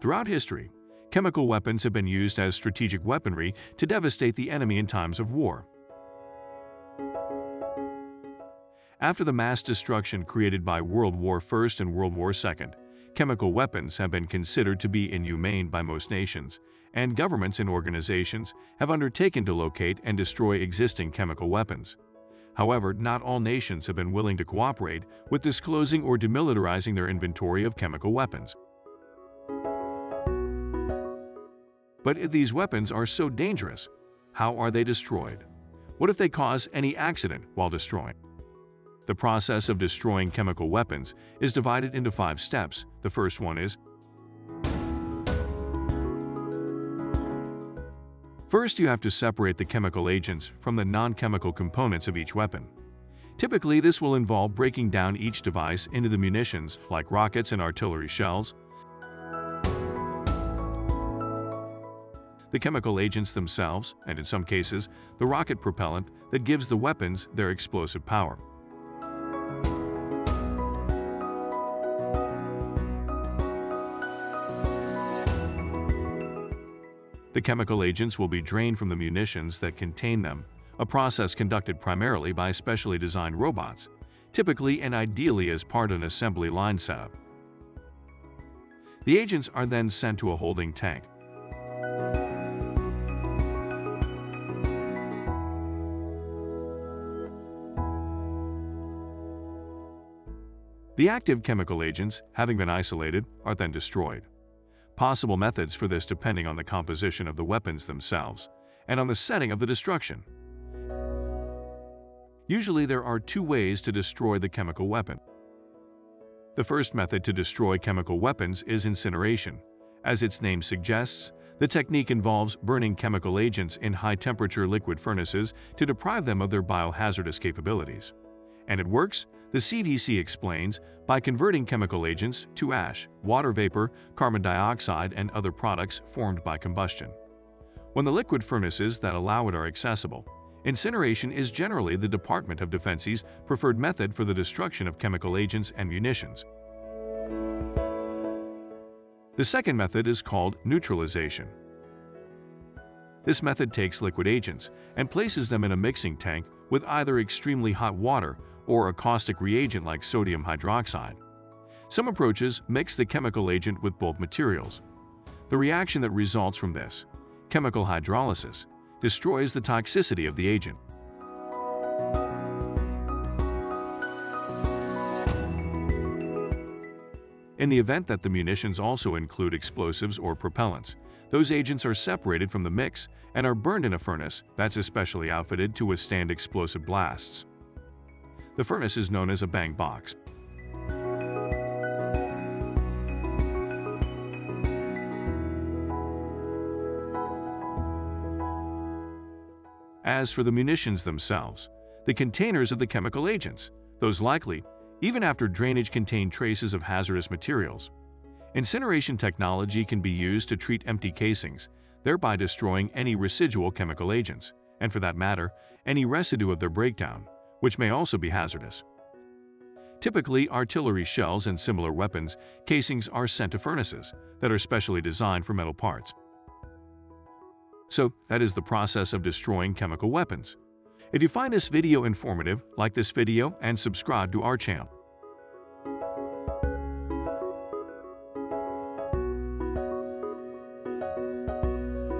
Throughout history, chemical weapons have been used as strategic weaponry to devastate the enemy in times of war. After the mass destruction created by World War I and World War II, chemical weapons have been considered to be inhumane by most nations, and governments and organizations have undertaken to locate and destroy existing chemical weapons. However, not all nations have been willing to cooperate with disclosing or demilitarizing their inventory of chemical weapons. But if these weapons are so dangerous, how are they destroyed? What if they cause any accident while destroying? The process of destroying chemical weapons is divided into five steps. The first one is First, you have to separate the chemical agents from the non-chemical components of each weapon. Typically, this will involve breaking down each device into the munitions, like rockets and artillery shells, the chemical agents themselves, and in some cases, the rocket propellant that gives the weapons their explosive power. The chemical agents will be drained from the munitions that contain them, a process conducted primarily by specially designed robots, typically and ideally as part of an assembly line setup. The agents are then sent to a holding tank. The active chemical agents, having been isolated, are then destroyed possible methods for this depending on the composition of the weapons themselves and on the setting of the destruction. Usually there are two ways to destroy the chemical weapon. The first method to destroy chemical weapons is incineration. As its name suggests, the technique involves burning chemical agents in high-temperature liquid furnaces to deprive them of their biohazardous capabilities. And it works the CDC explains by converting chemical agents to ash, water vapor, carbon dioxide, and other products formed by combustion. When the liquid furnaces that allow it are accessible, incineration is generally the Department of Defense's preferred method for the destruction of chemical agents and munitions. The second method is called neutralization. This method takes liquid agents and places them in a mixing tank with either extremely hot water or a caustic reagent like sodium hydroxide. Some approaches mix the chemical agent with both materials. The reaction that results from this, chemical hydrolysis, destroys the toxicity of the agent. In the event that the munitions also include explosives or propellants, those agents are separated from the mix and are burned in a furnace that's especially outfitted to withstand explosive blasts. The furnace is known as a bang box. As for the munitions themselves, the containers of the chemical agents, those likely, even after drainage contain traces of hazardous materials. Incineration technology can be used to treat empty casings, thereby destroying any residual chemical agents, and for that matter, any residue of their breakdown which may also be hazardous. Typically, artillery shells and similar weapons casings are sent to furnaces that are specially designed for metal parts. So, that is the process of destroying chemical weapons. If you find this video informative, like this video and subscribe to our channel.